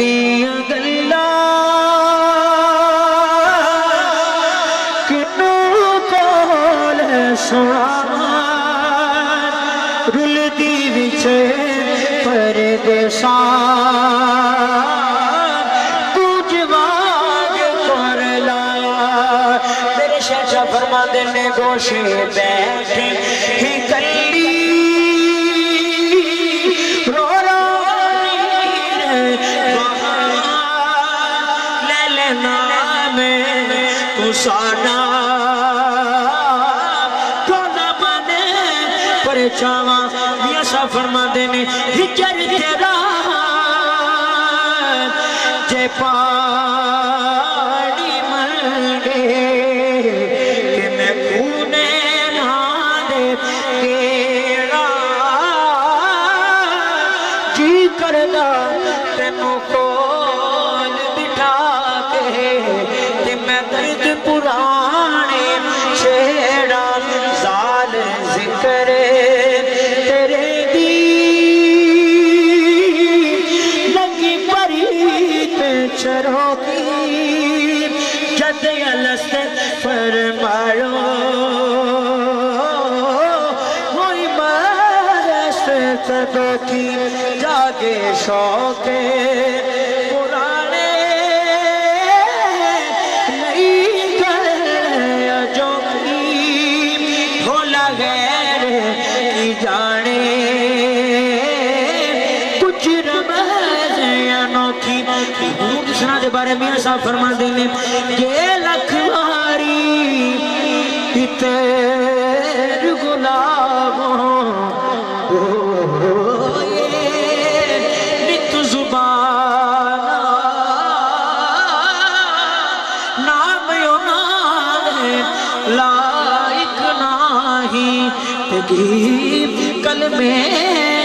دیا گلا کنو کول سنا رل دی وچے پردیسان فرما دینے گوشے بیٹھے ہی کلی میں کسانا کونا بنے پر میاں سا فرما دینے ہجر تیرا جے پاڑی ملگے کہ میں کونے نہ دے تیرا جی کردہ تینوں کول چروتي جڏهن پر مايوس چروڪي جاڳي سوڪي حضور سنا دے بارے میاں صاحب فرما دینے یہ لکھواری تیر گلابوں نت زبان نام یونان لائق نہیں تگیب کلمے